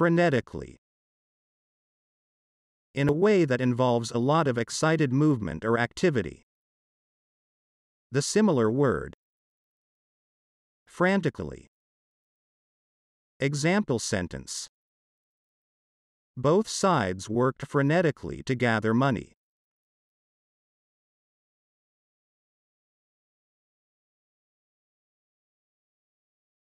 frenetically. In a way that involves a lot of excited movement or activity. The similar word. Frantically. Example sentence. Both sides worked frenetically to gather money.